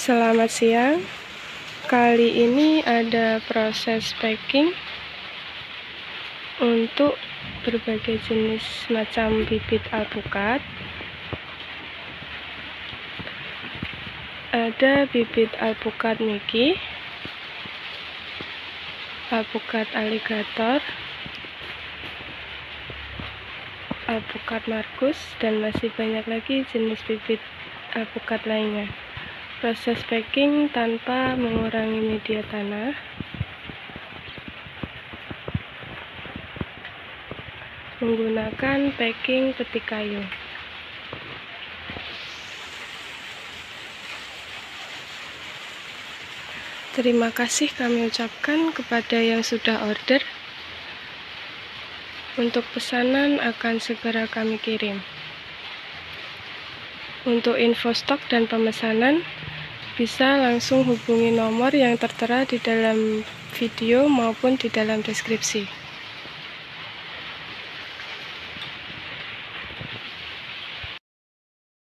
Selamat siang. Kali ini ada proses packing untuk berbagai jenis macam bibit alpukat. Ada bibit alpukat Mickey, alpukat alligator, alpukat Markus, dan masih banyak lagi jenis bibit alpukat lainnya. Proses packing tanpa mengurangi media tanah. Menggunakan packing peti kayu. Terima kasih kami ucapkan kepada yang sudah order. Untuk pesanan akan segera kami kirim. Untuk info stok dan pemesanan, bisa langsung hubungi nomor yang tertera di dalam video maupun di dalam deskripsi.